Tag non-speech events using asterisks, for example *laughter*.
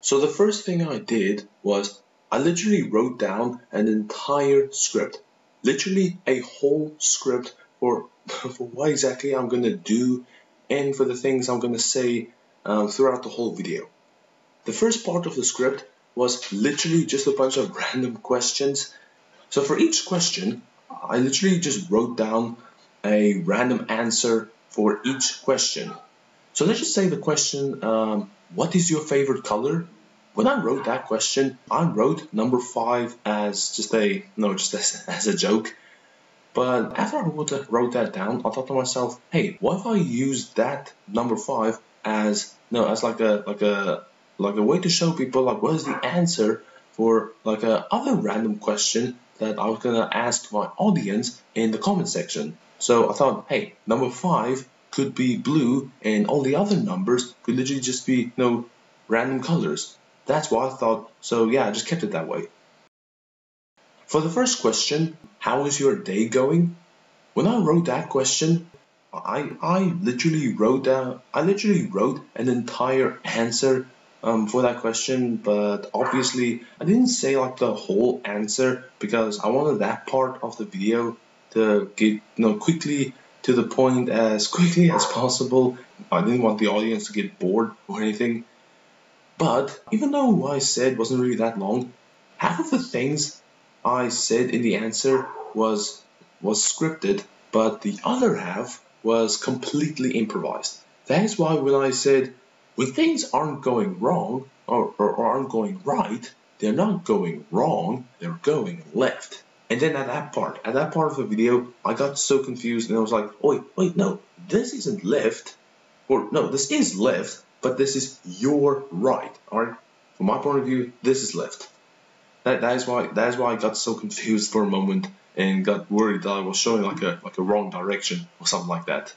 So the first thing I did was I literally wrote down an entire script, literally a whole script for, *laughs* for what exactly I'm going to do and for the things I'm going to say um, throughout the whole video. The first part of the script was literally just a bunch of *laughs* random questions. So for each question, I literally just wrote down a random answer for each question. So let's just say the question, um, what is your favorite color? When I wrote that question, I wrote number five as just a, no, just as, *laughs* as a joke. But after I wrote, that down, I thought to myself, hey, what if I use that number five as, no, as like a, like a, like a way to show people like what is the answer for like a other random question that I was gonna ask my audience in the comment section. So I thought, hey, number five could be blue, and all the other numbers could literally just be you know random colors. That's what I thought. So yeah, I just kept it that way. For the first question, how is your day going? When I wrote that question, I I literally wrote down I literally wrote an entire answer um, for that question, but obviously I didn't say like the whole answer because I wanted that part of the video to get you know quickly to the point as *laughs* quickly as possible. I didn't want the audience to get bored or anything. But even though what I said wasn't really that long, half of the things I said in the answer was was scripted, but the other half was completely improvised. That is why when I said when things aren't going wrong or, or, or aren't going right, they're not going wrong, they're going left. And then at that part, at that part of the video, I got so confused and I was like, wait, wait, no, this isn't left. Or no, this is left, but this is your right. Alright? From my point of view, this is left. That, that is why that is why I got so confused for a moment and got worried that I was showing like a like a wrong direction or something like that.